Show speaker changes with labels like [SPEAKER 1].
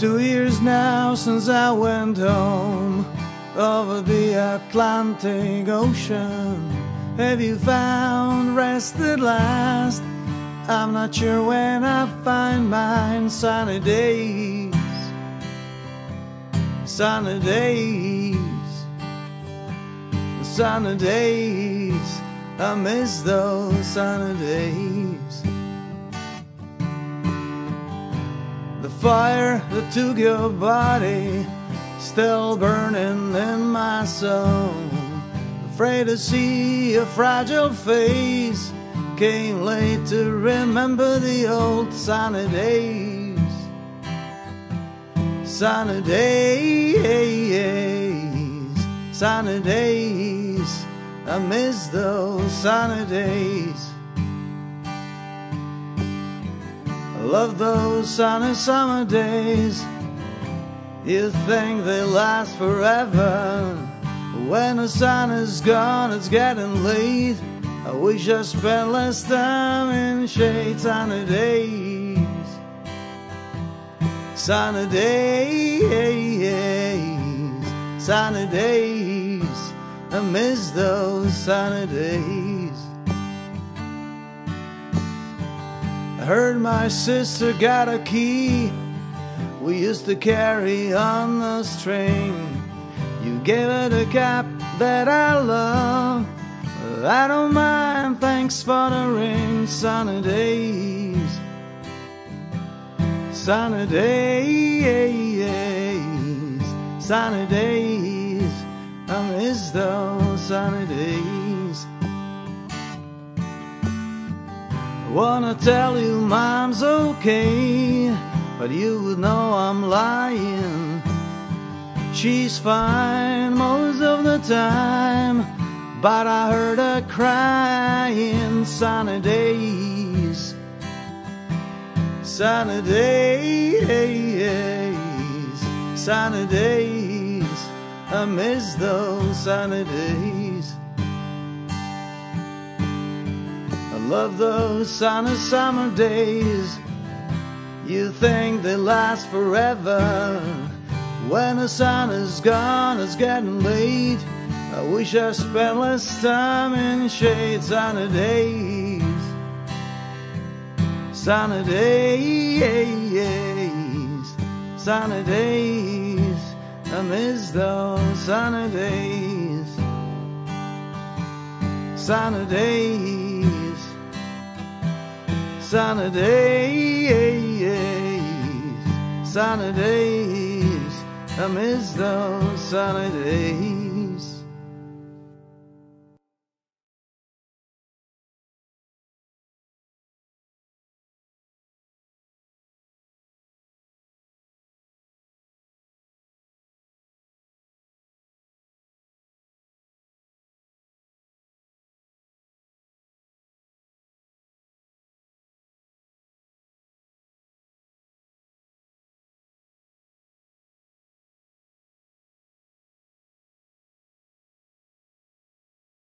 [SPEAKER 1] Two years now since I went home over the Atlantic Ocean. Have you found rest at last? I'm not sure when I find mine. Sunny days, sunny days, sunny days. I miss those sunny days. Fire that took your body still burning in my soul. Afraid to see a fragile face came late to remember the old sunny days. Sunny days, sunny days. I miss those sunny days. Love those sunny summer days. You think they last forever. When the sun is gone, it's getting late. I wish I spent less time in shade. Sunny days, sunny days, sunny days. I miss those sunny days. I heard my sister got a key. We used to carry on the string. You gave her the cap that I love. I don't mind, thanks for the ring. Sunny days, sunny days, sunny days. I miss those sunny days. Wanna tell you, mom's okay, but you would know I'm lying. She's fine most of the time. But I heard her crying sunny days, sunny days, sunny days. I miss those sunny days. Love those sunny summer days. You think they last forever. When the sun is gone, it's getting late. I wish I spent less time in shade. Sunny days, sunny days, sunny days. I miss those sunny days, sunny days, sunny days, sunny days. I miss those sunny days.